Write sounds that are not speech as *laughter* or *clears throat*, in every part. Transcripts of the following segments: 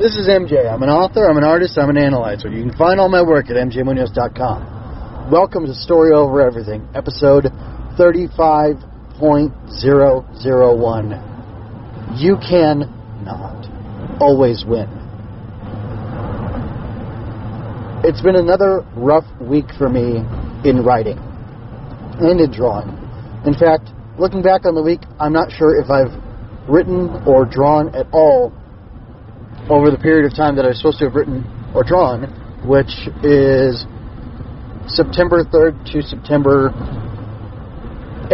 This is MJ. I'm an author, I'm an artist, I'm an analyzer. You can find all my work at mjmunoz.com. Welcome to Story Over Everything, episode 35.001. You can not always win. It's been another rough week for me in writing and in drawing. In fact, looking back on the week, I'm not sure if I've written or drawn at all over the period of time that I was supposed to have written or drawn, which is September 3rd to September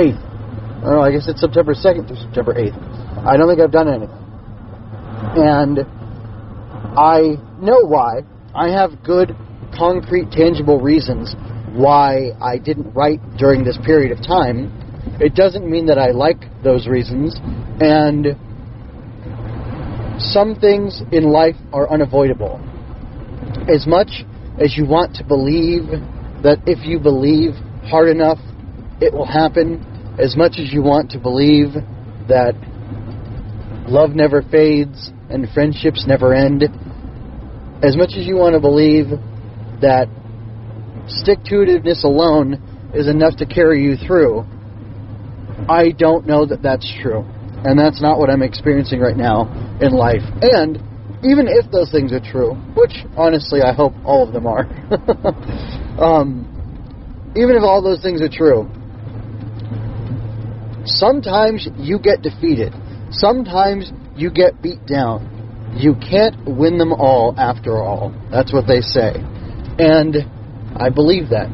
8th. Oh, I guess it's September 2nd to September 8th. I don't think I've done anything. And I know why. I have good, concrete, tangible reasons why I didn't write during this period of time. It doesn't mean that I like those reasons. And some things in life are unavoidable. As much as you want to believe that if you believe hard enough, it will happen, as much as you want to believe that love never fades and friendships never end, as much as you want to believe that stick to itiveness alone is enough to carry you through, I don't know that that's true. And that's not what I'm experiencing right now in life. And even if those things are true, which honestly I hope all of them are, *laughs* um, even if all those things are true, sometimes you get defeated. Sometimes you get beat down. You can't win them all after all. That's what they say. And I believe that.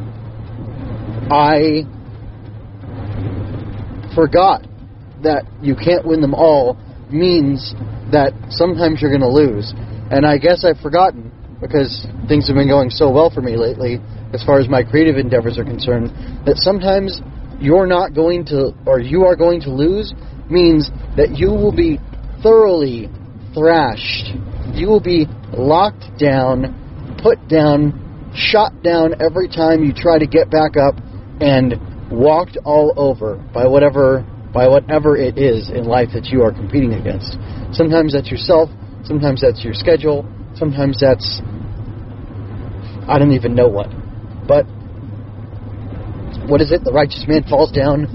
I forgot that you can't win them all means that sometimes you're going to lose. And I guess I've forgotten because things have been going so well for me lately as far as my creative endeavors are concerned that sometimes you're not going to or you are going to lose means that you will be thoroughly thrashed. You will be locked down, put down, shot down every time you try to get back up and walked all over by whatever by whatever it is in life that you are competing against. Sometimes that's yourself, sometimes that's your schedule, sometimes that's I don't even know what. But what is it? The righteous man falls down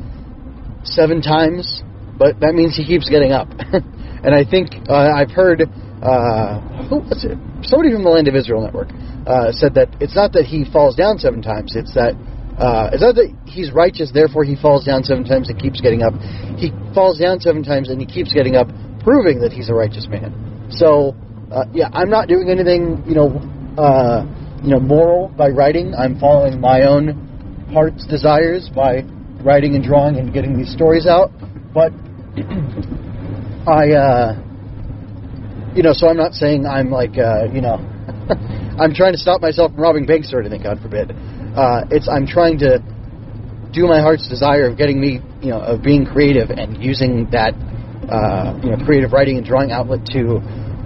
seven times, but that means he keeps getting up. *laughs* and I think uh, I've heard uh, who was it? Somebody from the Land of Israel Network uh, said that it's not that he falls down seven times; it's that uh, it's not that he's righteous, therefore he falls down seven times and keeps getting up. He falls down seven times and he keeps getting up, proving that he's a righteous man. So, uh, yeah, I'm not doing anything, you know, uh, you know, moral by writing. I'm following my own heart's desires by writing and drawing and getting these stories out. But *clears throat* I, uh, you know, so I'm not saying I'm like, uh, you know, *laughs* I'm trying to stop myself from robbing banks or anything, God forbid. Uh, it's I'm trying to do my heart's desire of getting me, you know, of being creative and using that, uh, you know, creative writing and drawing outlet to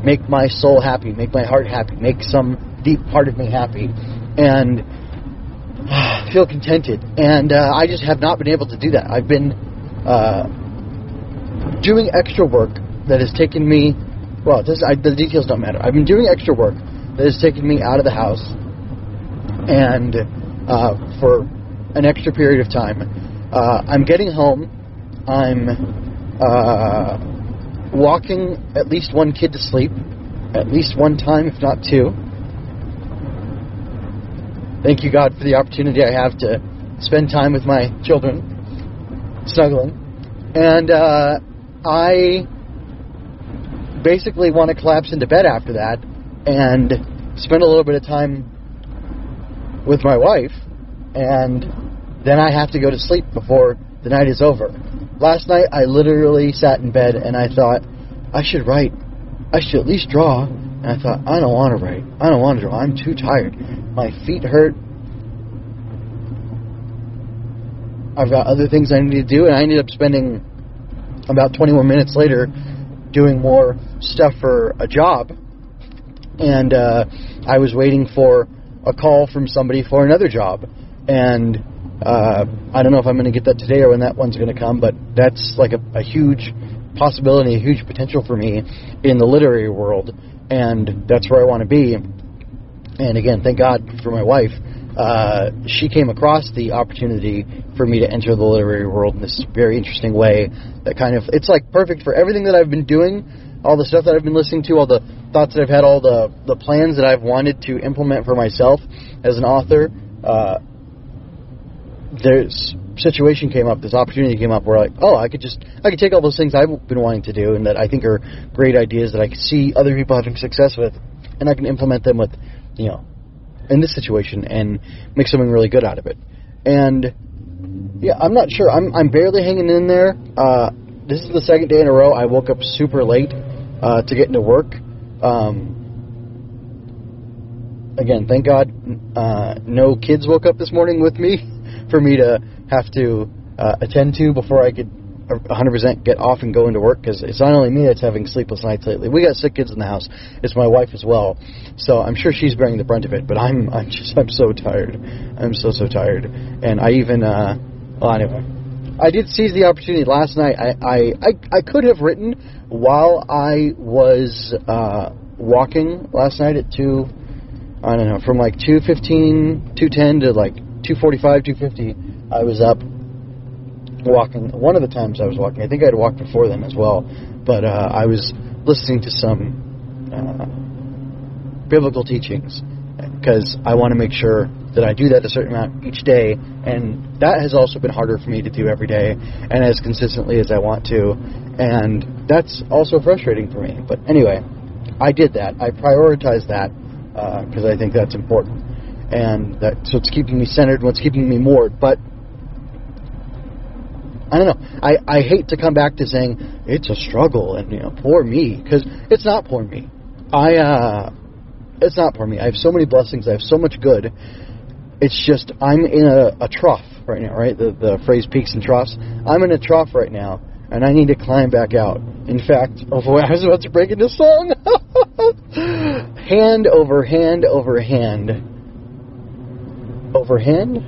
make my soul happy, make my heart happy, make some deep part of me happy, and *sighs* feel contented. And uh, I just have not been able to do that. I've been uh, doing extra work that has taken me. Well, this, I, the details don't matter. I've been doing extra work that has taken me out of the house and uh, for an extra period of time. Uh, I'm getting home. I'm uh, walking at least one kid to sleep, at least one time, if not two. Thank you, God, for the opportunity I have to spend time with my children, snuggling. And uh, I basically want to collapse into bed after that and spend a little bit of time with my wife, and then I have to go to sleep before the night is over. Last night, I literally sat in bed and I thought, I should write. I should at least draw. And I thought, I don't want to write. I don't want to draw. I'm too tired. My feet hurt. I've got other things I need to do, and I ended up spending about 21 minutes later doing more stuff for a job. And uh, I was waiting for a call from somebody for another job, and uh, I don't know if I'm going to get that today or when that one's going to come, but that's like a, a huge possibility, a huge potential for me in the literary world. and that's where I want to be. And again, thank God for my wife. Uh, she came across the opportunity for me to enter the literary world in this very interesting way. That kind of it's like perfect for everything that I've been doing, all the stuff that I've been listening to, all the thoughts that I've had, all the the plans that I've wanted to implement for myself as an author. Uh, there's situation came up, this opportunity came up where like, oh, I could just I could take all those things I've been wanting to do and that I think are great ideas that I could see other people having success with, and I can implement them with, you know, in this situation and make something really good out of it. And yeah, I'm not sure. I'm I'm barely hanging in there. Uh, this is the second day in a row I woke up super late uh, to get into work. Um, again, thank God, uh, no kids woke up this morning with me *laughs* for me to have to uh, attend to before I could 100% get off and go into work because it's not only me that's having sleepless nights lately. We got sick kids in the house. It's my wife as well. So I'm sure she's bearing the brunt of it. But I'm I'm just I'm so tired. I'm so so tired. And I even uh, well anyway, I did seize the opportunity last night. I I I, I could have written while I was uh, walking last night at two. I don't know from like two fifteen, two ten to like two forty five, two fifty. I was up walking. One of the times I was walking, I think I had walked before then as well, but uh, I was listening to some uh, biblical teachings because I want to make sure that I do that a certain amount each day, and that has also been harder for me to do every day and as consistently as I want to, and that's also frustrating for me. But anyway, I did that. I prioritized that because uh, I think that's important, and that so it's keeping me centered, what's keeping me moored. But I don't know. I, I hate to come back to saying it's a struggle and you know poor me because it's not poor me. I uh, it's not poor me. I have so many blessings. I have so much good. It's just I'm in a, a trough right now. Right, the the phrase peaks and troughs. I'm in a trough right now, and I need to climb back out. In fact, *laughs* oh boy, I was about to break into song. *laughs* hand over hand over hand over hand,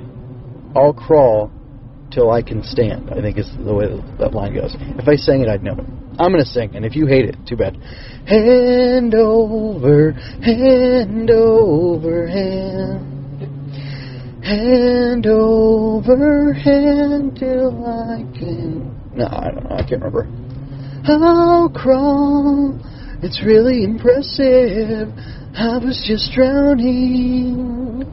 I'll crawl till I can stand. I think is the way that line goes. If I sang it, I'd know it. I'm gonna sing, and if you hate it, too bad. Hand over, hand over hand. Hand over hand till I can. No, I don't know. I can't remember. I'll crawl. It's really impressive. I was just drowning.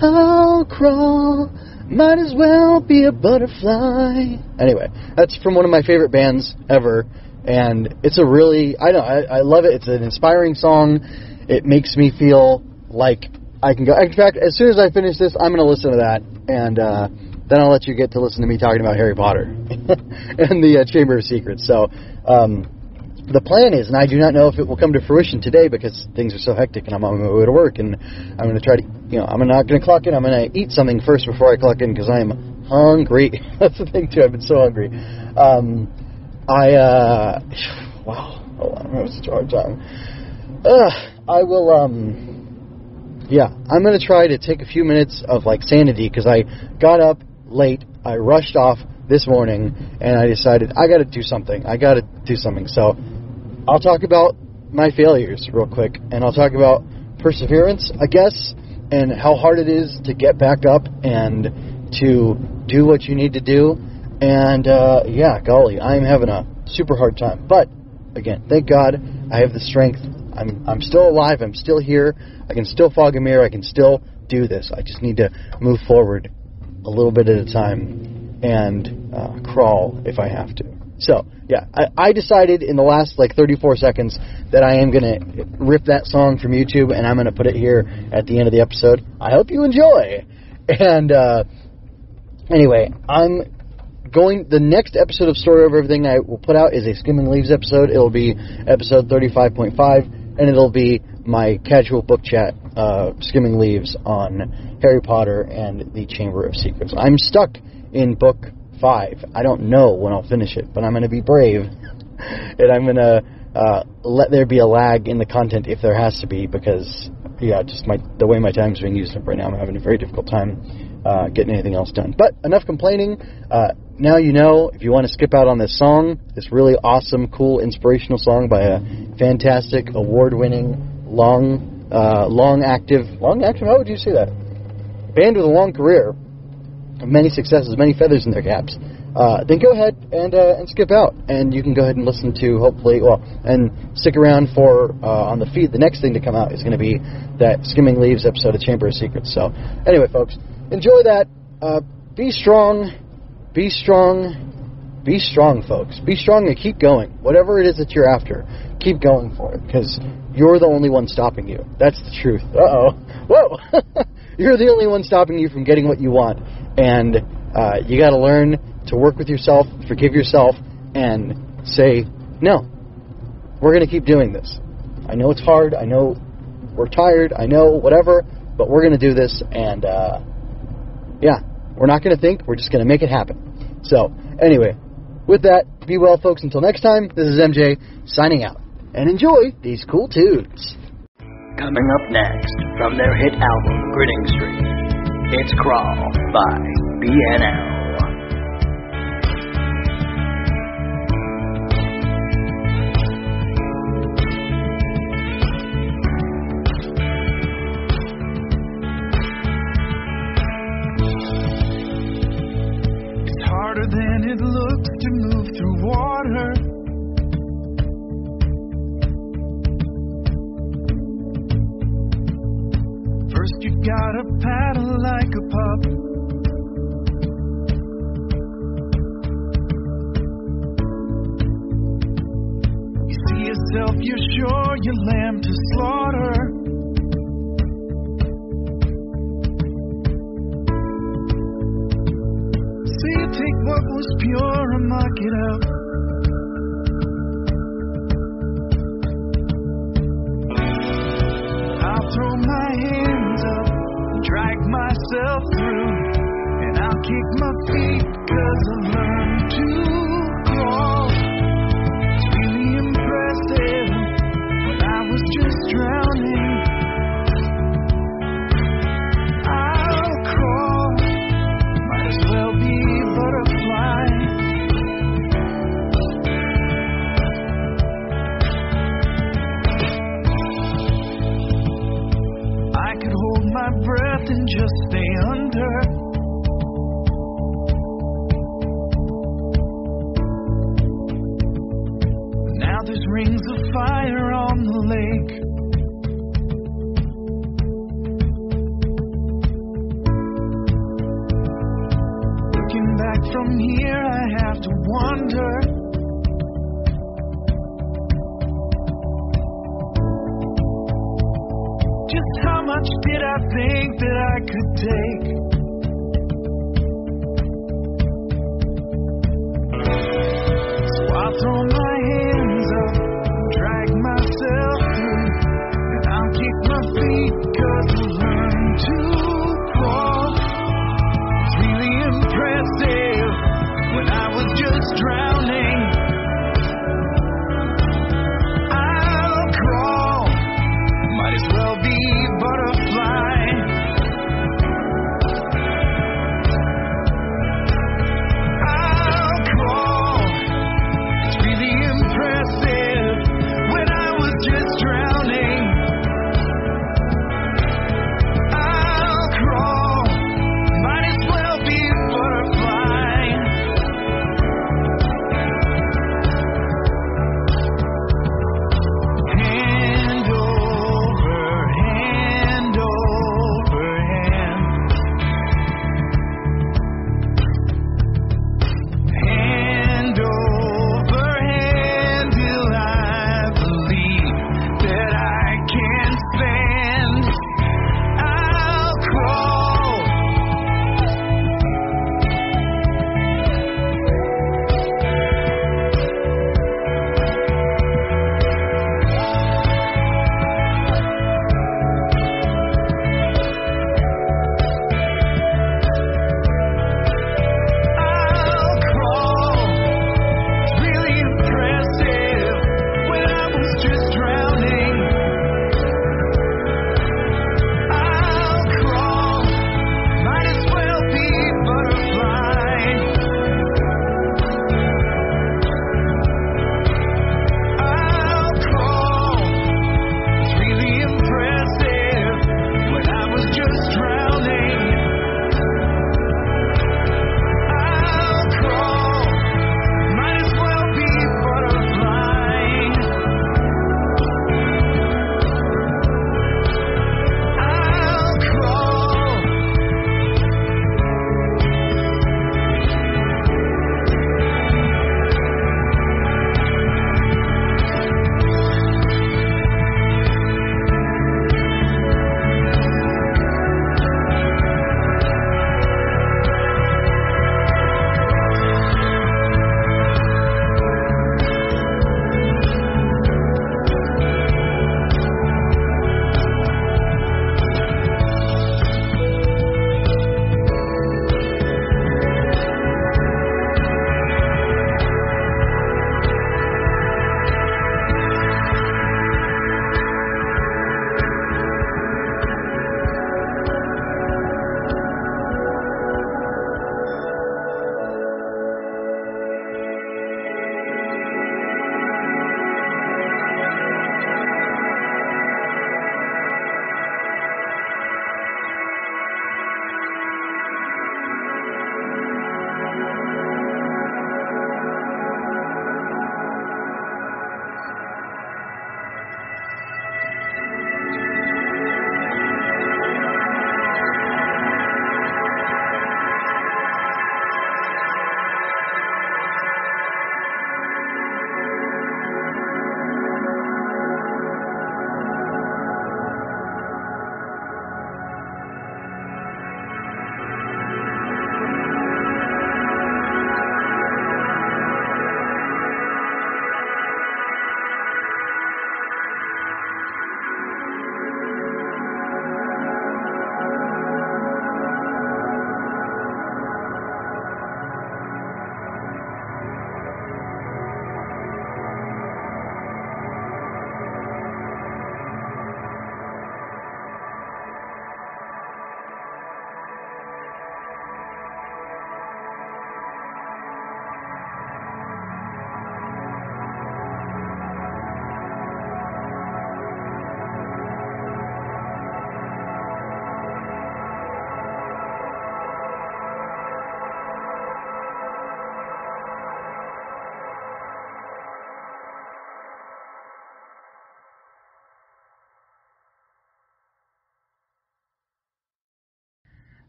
I'll crawl. Might as well be a butterfly. Anyway, that's from one of my favorite bands ever, and it's a really I know I, I love it. It's an inspiring song. It makes me feel like I can go. In fact, as soon as I finish this, I'm going to listen to that, and uh, then I'll let you get to listen to me talking about Harry Potter *laughs* and the uh, Chamber of Secrets. So. Um, the plan is, and I do not know if it will come to fruition today because things are so hectic and I'm on my way to work and I'm going to try to, you know, I'm not going to clock in. I'm going to eat something first before I clock in because I am hungry. *laughs* That's the thing too. I've been so hungry. Um, I, uh, *sighs* wow, hold on, I'm having such a hard time. Uh, I will, um, yeah, I'm going to try to take a few minutes of like sanity because I got up late. I rushed off this morning and I decided I got to do something. I got to do something. So I'll talk about my failures real quick, and I'll talk about perseverance, I guess, and how hard it is to get back up and to do what you need to do. And uh, yeah, golly, I'm having a super hard time. But again, thank God I have the strength. I'm I'm still alive. I'm still here. I can still fog a mirror. I can still do this. I just need to move forward a little bit at a time and uh, crawl if I have to. So, yeah, I, I decided in the last like 34 seconds that I am going to rip that song from YouTube and I'm going to put it here at the end of the episode. I hope you enjoy. And uh, anyway, I'm going. The next episode of Story Over Everything I will put out is a Skimming Leaves episode. It'll be episode 35.5, and it'll be my casual book chat, uh, Skimming Leaves, on Harry Potter and the Chamber of Secrets. I'm stuck in book five. I don't know when I'll finish it, but I'm going to be brave, *laughs* and I'm going to uh, let there be a lag in the content if there has to be, because yeah, just my the way my time is being used up right now, I'm having a very difficult time uh, getting anything else done. But enough complaining. Uh, now you know if you want to skip out on this song, this really awesome, cool, inspirational song by a fantastic, award-winning, long, uh, long active, long active. How would you say that? Band with a long career, many successes, many feathers in their caps. Uh, then go ahead and uh, and skip out, and you can go ahead and listen to hopefully well, and stick around for uh, on the feed. The next thing to come out is going to be that Skimming Leaves episode of Chamber of Secrets. So anyway, folks, enjoy that. Uh, be strong, be strong, be strong, folks. Be strong and keep going. Whatever it is that you're after, keep going for it because you're the only one stopping you. That's the truth. Uh oh. Whoa. *laughs* you're the only one stopping you from getting what you want, and uh, you got to learn to work with yourself, forgive yourself, and say, no, we're going to keep doing this. I know it's hard. I know we're tired. I know whatever, but we're going to do this, and uh, yeah, we're not going to think. We're just going to make it happen. So, anyway, with that, be well, folks. Until next time, this is MJ signing out. And enjoy these cool tunes. Coming up next, from their hit album, Grinning Streak, it's Crawl by BNL. Than it looks to move through water. First, you've gotta paddle like a pup. You see yourself, you're sure you're lamb to slaughter. So you take what was pure and muck it up. I'll throw my hands up drag myself through. And I'll kick my feet cause I learned to my breath and just stay under.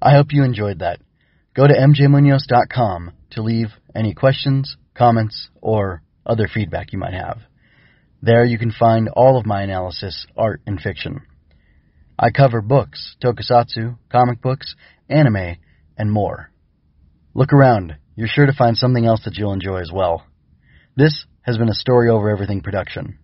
I hope you enjoyed that. Go to mjmunoz.com to leave any questions, comments, or other feedback you might have. There you can find all of my analysis, art, and fiction. I cover books, tokusatsu, comic books, anime, and more. Look around. You're sure to find something else that you'll enjoy as well. This has been a Story Over Everything production.